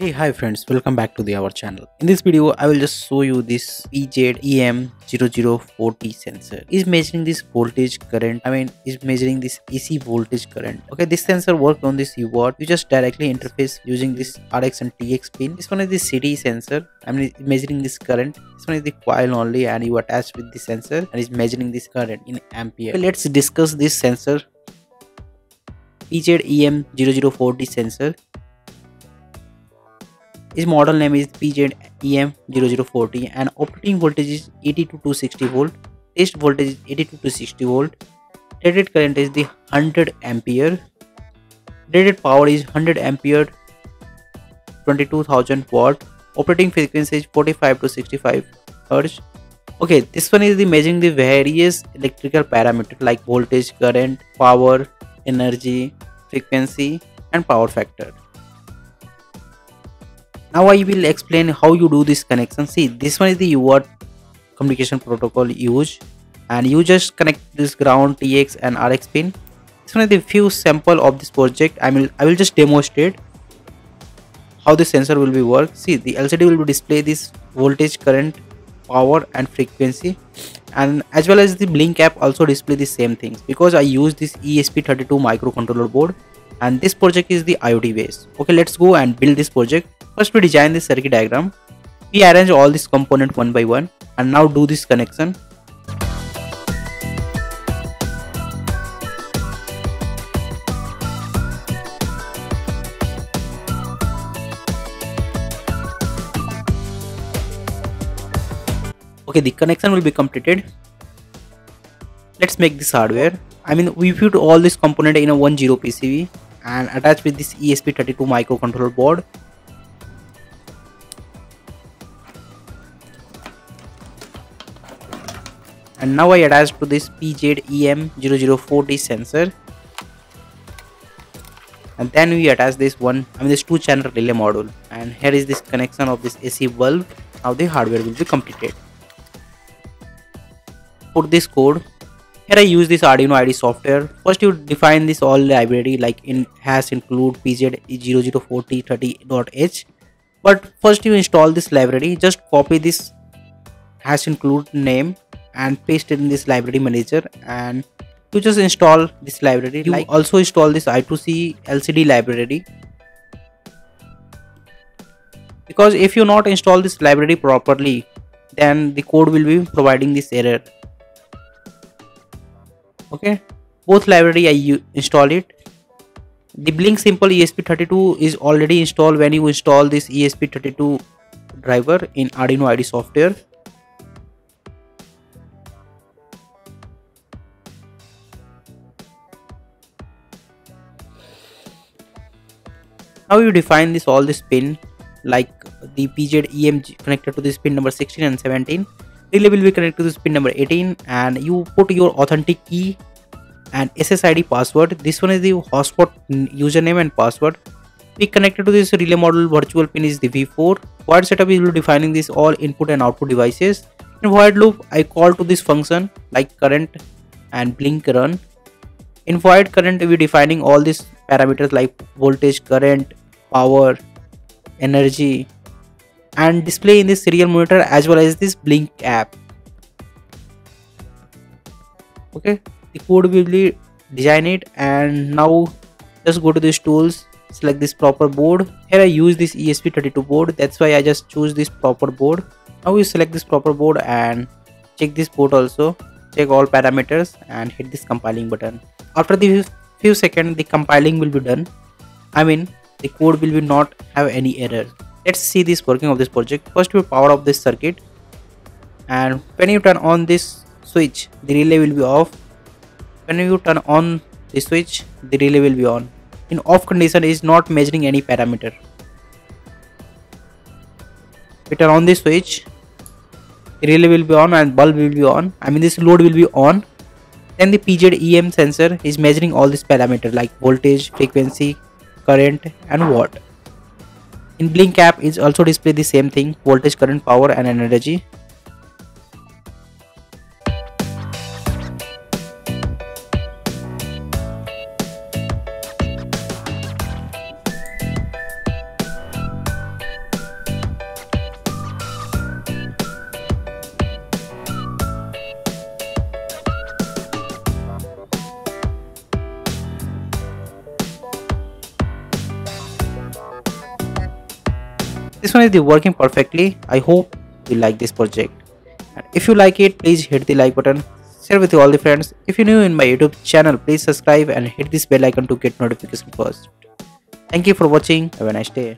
Hey hi friends welcome back to the our channel. In this video I will just show you this PZEM-004T sensor. is measuring this voltage current I mean is measuring this AC voltage current. Okay this sensor works on this UART. You just directly interface using this RX and TX pin. This one is the CT sensor I mean measuring this current. This one is the coil only and you attach with the sensor and is measuring this current in ampere. Okay, let's discuss this sensor PZEM-004T sensor its model name is PZ EM0040 and operating voltage is 80 to 260 volt. Test voltage is 80 to 260 volt. Rated current is the 100 ampere. Rated power is 100 ampere 22,000 watt. Operating frequency is 45 to 65 hertz. Okay, this one is the measuring the various electrical parameters like voltage, current, power, energy, frequency and power factor now i will explain how you do this connection. See this one is the UART communication protocol used. And you just connect this ground tx and rx pin. This one is the few sample of this project. I will i will just demonstrate how the sensor will be work. See the lcd will display this voltage current power and frequency. And as well as the Blynk app also display the same things. Because i use this esp32 microcontroller board. And this project is the iot base. Okay let's go and build this project First we design this circuit diagram. We arrange all these components one by one and now do this connection. Okay, the connection will be completed. Let's make this hardware. I mean, we put all this component in a 1 0 PCB and attach with this ESP32 microcontroller board and now I attach to this PZEM-004T sensor. And then we attach this one I mean this two channel relay module. And here is this connection of this AC bulb. Now the hardware will be completed. Put this code. Here I use this Arduino IDE software. First you define this all library like in has include PZEM004Tv30.h but first you install this library. Just copy this has include name and paste it in this library manager and you just install this library. You like also install this i2c lcd library. Because if you not install this library properly then the code will be providing this error. Okay? Both library i install it. The Blynk simple esp32 is already installed when you install this esp32 driver in arduino ide software Now you define this all this pin? Like the PZ EMG connected to this pin number 16 and 17 relay will be connected to this pin number 18 and you put your authentic key and SSID password. This one is the hotspot username and password. We connected to this relay model. Virtual pin is the v4 void setup is defining this all input and output devices. In void loop i call to this function like current and Blynk run. In void current we defining all these parameters like voltage current power energy and display in this serial monitor as well as this Blynk app. Okay the code will be design it and now just go to these tools select this proper board. Here i use this esp32 board that's why i just choose this proper board. Now you select this proper board and check this port also. Check all parameters and hit this compiling button. After the few seconds the compiling will be done. I mean the code will be not have any error. Let's see this working of this project. First we power off this circuit. And when you turn on this switch the relay will be off. When you turn on the switch the relay will be on. In off condition is not measuring any parameter. We turn on the switch. The relay will be on and bulb will be on. I mean this load will be on then the PZEM sensor is measuring all these parameters like voltage frequency current and watt. In Blynk app is also display the same thing voltage current power and energy this one is working perfectly. I hope you like this project. And if you like it please hit the like button. Share with all the friends. If you're new in my youtube channel please subscribe and hit this bell icon to get notification first. Thank you for watching. Have a nice day